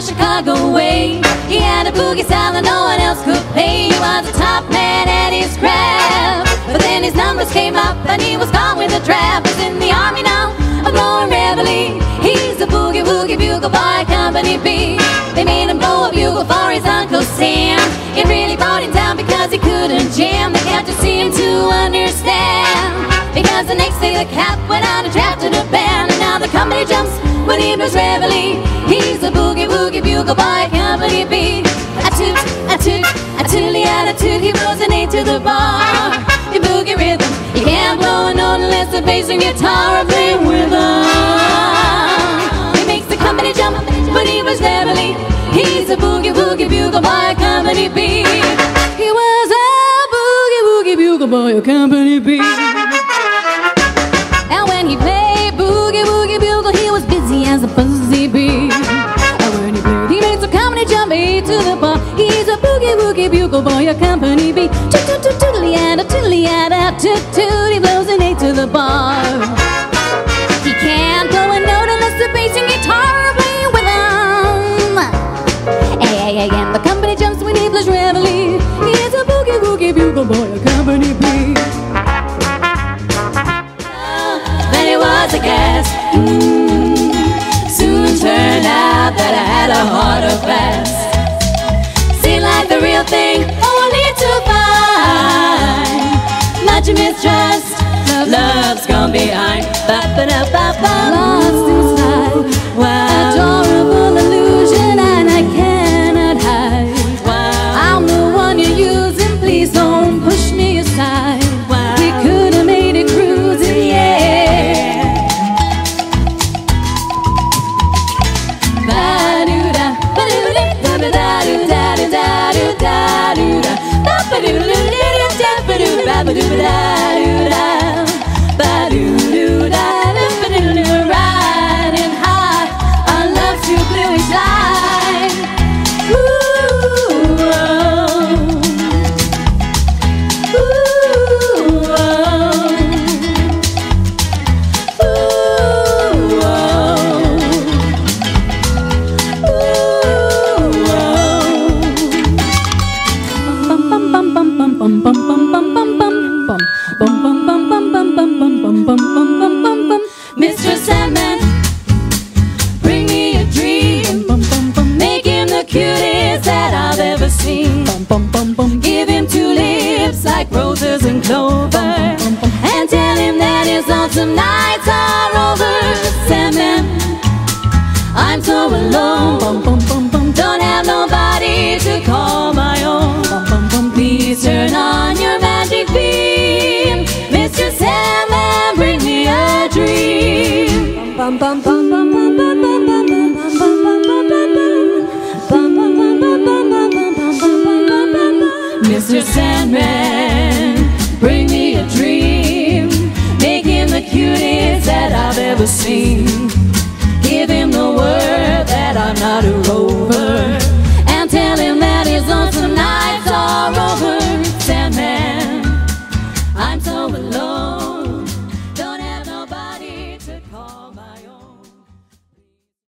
Chicago way. He had a boogie style that no one else could play. He was a top man at his craft. But then his numbers came up and he was gone with the draft. He's in the army now, a blowing reveille. He's a boogie woogie bugle boy, Company B. They made him blow a bugle for his Uncle Sam. It really brought him down because he couldn't jam. They kept to see him to understand. Because the next day the cap went out and drafted a band. And now the company jumps when he blows reveille. He's a boogie woogie bugle boy, Company B. I toot, I toot, I attitude. He blows an A to the bar. In boogie rhythm, you can't blow a note unless the bass and guitar are playing with him. He makes the company jump, but he was reveille. He's a boogie woogie bugle boy, Company B. He was a boogie woogie bugle boy, Company B. And when he played boogie woogie bugle, he was busy as a buzzy bee. Boogie woogie bugle boy, a company B. Toot toot toot tootly and a tootly and a toot toot. He blows an A to the bar. He can't blow a note unless the bass and guitar are with him. Hey, and the company jumps when he blows reveille. He's a boogie woogie bugle boy, a company B. Then he was a guest. Mm. Mistrust. Love's gone behind. Ba ba da ba ba. Lost and. And tell him that his lonesome nights are over. Sandman, I'm so alone. Don't have nobody to call my own. Please turn on your magic beam. Mr. Sandman, bring me a dream. Bum, bum, ever seen. Give him the word that I'm not a rover.